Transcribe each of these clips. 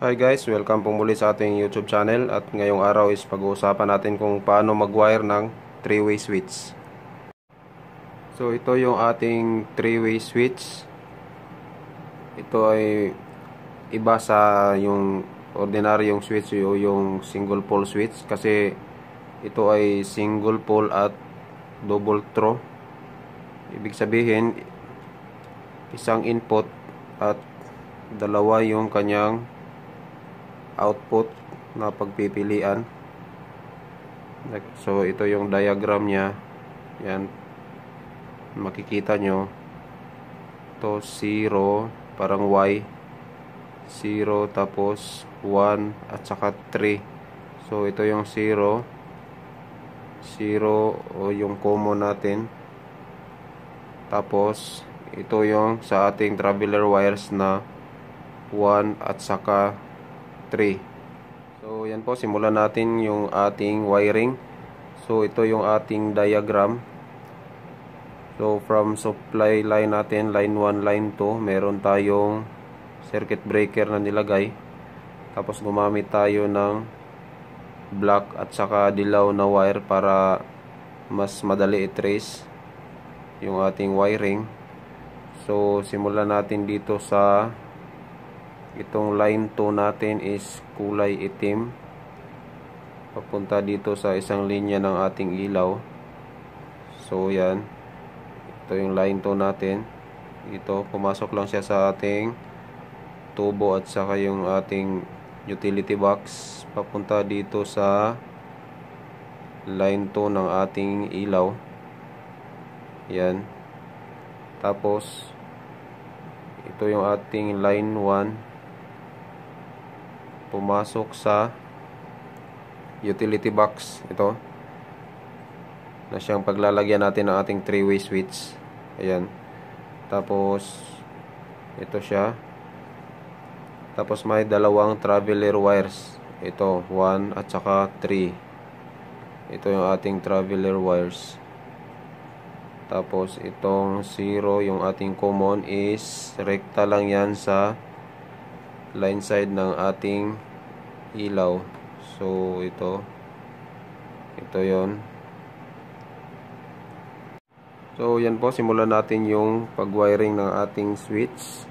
Hi guys, welcome po muli sa ating YouTube channel at ngayong araw is pag-uusapan natin kung paano mag-wire ng 3-way switch. So ito yung ating 3-way switch. Ito ay iba sa yung ordinaryong switch o yung single pole switch kasi ito ay single pole at double throw. Ibig sabihin isang input at dalawa yung kanyang output na pagpipilian. So ito yung diagram niya. Yan. Makikita nyo. To 0 parang Y. 0 tapos 1 at saka 3 so ito yung 0 0 o yung common natin. Tapos ito yung sa ating traveler wires na 1 at saka 3. So, yan po. Simulan natin yung ating wiring. So, ito yung ating diagram. So, from supply line natin, line 1, line 2, meron tayong circuit breaker na nilagay. Tapos, gumamit tayo ng black at saka dilaw na wire para mas madali i-trace yung ating wiring. So, simulan natin dito sa itong line 2 natin is kulay itim. Papunta dito sa isang linya ng ating ilaw. So yan. Ito yung line 2 natin. Ito pumasok lang siya sa ating tubo at saka yung ating utility box. Papunta dito sa line 2 ng ating ilaw. Yan. Tapos ito yung ating line 1 pumasok sa utility box. Ito. Na siyang paglalagyan natin ng ating 3-way switch. Ayan. Tapos ito siya. Tapos may dalawang traveler wires. Ito 1 at saka 3 ito yung ating traveler wires. Tapos itong 0 yung ating common is rekta lang yan sa line side ng ating ilaw. So ito. Ito yon. So yan po. Simulan natin yung pag wiring ng ating switch.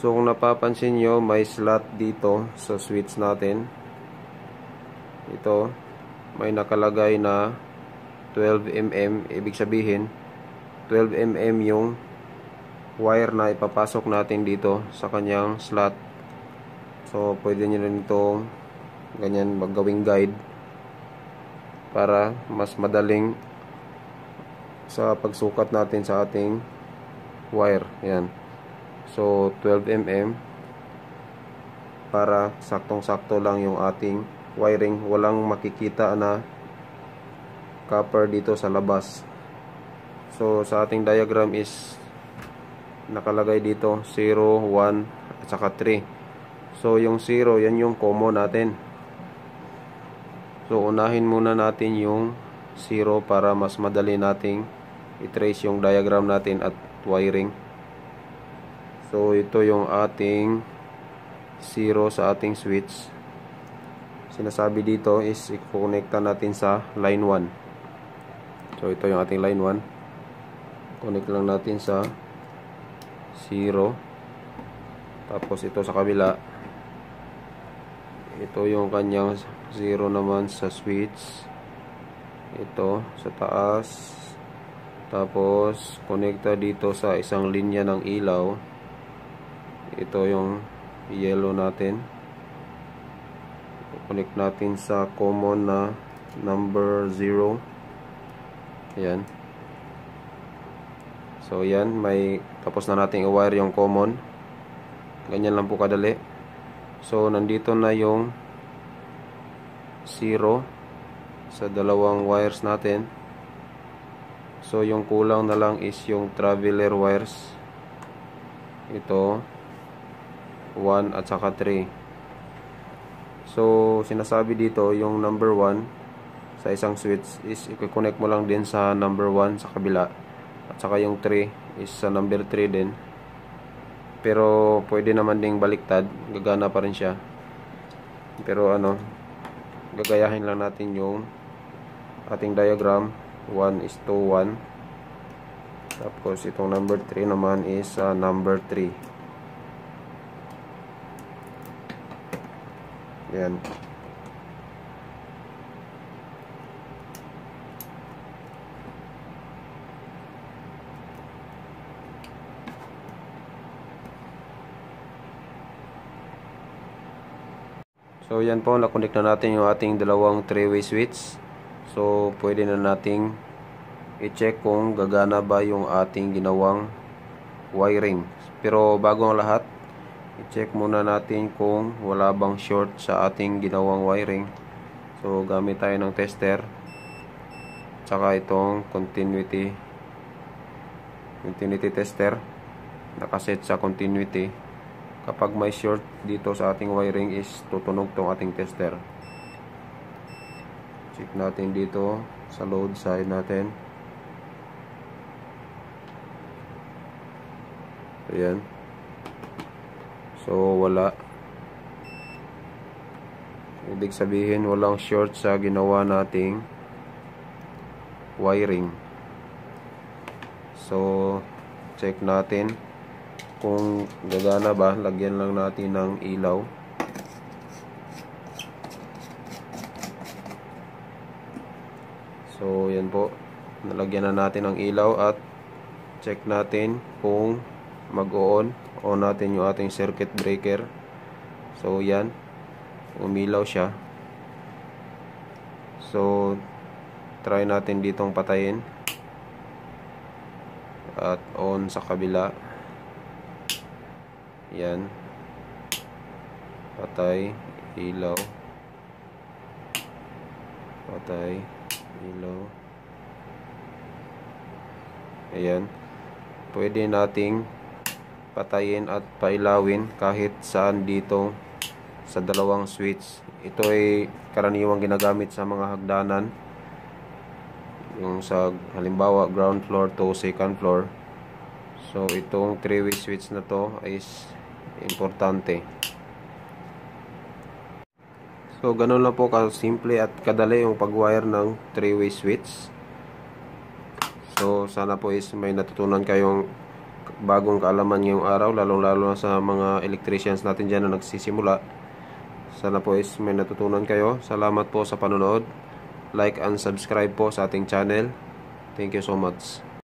So kung napapansin nyo may slot dito sa switch natin. Ito. May nakalagay na 12mm ibig sabihin 12mm yung wire na ipapasok natin dito sa kanyang slot So, pwede nyo rin itong ganyan maggawing guide para mas madaling sa pagsukat natin sa ating wire. Yan. So, 12mm para saktong-sakto lang yung ating wiring. Walang makikita na copper dito sa labas. So, sa ating diagram is nakalagay dito 0, 1, at saka 3. So, yung 0, yan yung common natin. So, unahin muna natin yung 0 para mas madali nating i-trace yung diagram natin at wiring. So, ito yung ating 0 sa ating switch. Sinasabi dito is i-connecta natin sa line 1. So, ito yung ating line 1. Connect lang natin sa 0. Tapos, ito sa kabila ito yung kanyang 0 naman sa switch. Ito sa taas. Tapos konekta dito sa isang linya ng ilaw. Ito yung yellow natin. Connect natin sa common na number 0 yan so yan may tapos na natin i-wire yung common. Ganyan lang po kadali. So, nandito na yung 0 sa dalawang wires natin. So, yung kulang na lang is yung traveler wires. Ito, 1 at saka 3. So, sinasabi dito, yung number 1 sa isang switch is i-connect mo lang din sa number 1 sa kabila. At saka yung 3 is sa number 3 din. Pero pwede naman ding baliktad, gagana pa rin siya. Pero ano, gagayahin lang natin yung ating diagram. 1 is to 1 tapos itong number 3 naman is uh, number 3 yan So yan po, nakonect na natin yung ating dalawang 3-way switch. So pwede na nating i-check kung gagana ba yung ating ginawang wiring. Pero bago ang lahat, i-check muna natin kung wala bang short sa ating ginawang wiring. So gamit tayo ng tester. Tsaka itong continuity continuity tester nakaset sa continuity kapag may short dito sa ating wiring is tutunog tong ating tester. Check natin dito sa load side natin. Ayan. So wala. Ibig sabihin walang short sa ginawa nating wiring. So check natin kung gagana ba lagyan lang natin ng ilaw. So yan po. Nalagyan na natin ng ilaw at check natin kung mag-on on natin yung ating circuit breaker. So yan. Umilaw siya. So try natin ditong patayin. At on sa kabila yan. Patay. Ilaw. Patay. Ilaw. Ayan. Pwede nating patayin at pailawin kahit saan dito sa dalawang switch. Ito ay karaniwang ginagamit sa mga hagdanan. Yung sa halimbawa ground floor to second floor. So itong 3 way switch na to is importante. So, ganun lang po ka-simple at kadali yung pag-wire ng 3-way switch. So, sana po is may natutunan kayong bagong kaalaman ngayong araw, lalong-lalo na sa mga electricians natin dyan na nagsisimula. Sana po is may natutunan kayo. Salamat po sa panonood. Like and subscribe po sa ating channel. Thank you so much.